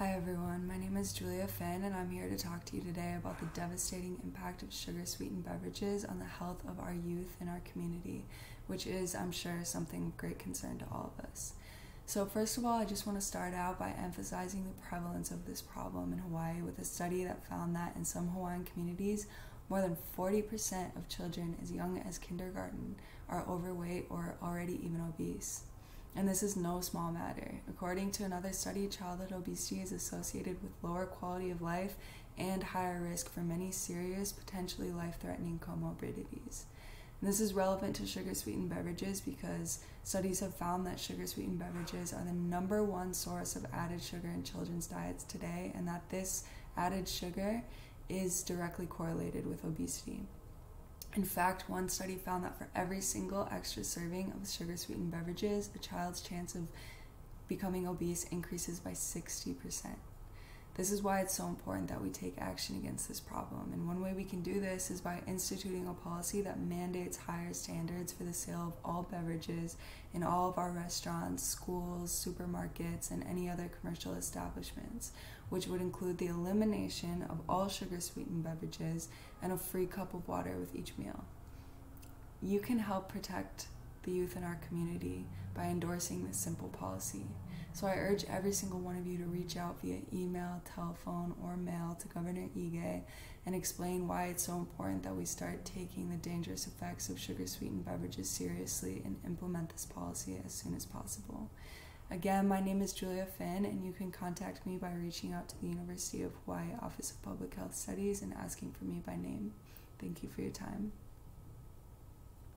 Hi everyone, my name is Julia Finn and I'm here to talk to you today about the devastating impact of sugar sweetened beverages on the health of our youth in our community, which is, I'm sure, something of great concern to all of us. So, first of all, I just want to start out by emphasizing the prevalence of this problem in Hawaii with a study that found that in some Hawaiian communities, more than 40% of children as young as kindergarten are overweight or already even obese. And this is no small matter. According to another study, childhood obesity is associated with lower quality of life and higher risk for many serious, potentially life threatening comorbidities. And this is relevant to sugar sweetened beverages because studies have found that sugar sweetened beverages are the number one source of added sugar in children's diets today, and that this added sugar is directly correlated with obesity. In fact, one study found that for every single extra serving of sugar sweetened beverages, a child's chance of becoming obese increases by 60%. This is why it's so important that we take action against this problem. And one way we can do this is by instituting a policy that mandates higher standards for the sale of all beverages in all of our restaurants, schools, supermarkets, and any other commercial establishments, which would include the elimination of all sugar sweetened beverages and a free cup of water with each meal. You can help protect the youth in our community by endorsing this simple policy. So I urge every single one of you to reach out via email, telephone, or mail to Governor Ige and explain why it's so important that we start taking the dangerous effects of sugar sweetened beverages seriously and implement this policy as soon as possible. Again, my name is Julia Finn, and you can contact me by reaching out to the University of Hawaii Office of Public Health Studies and asking for me by name. Thank you for your time.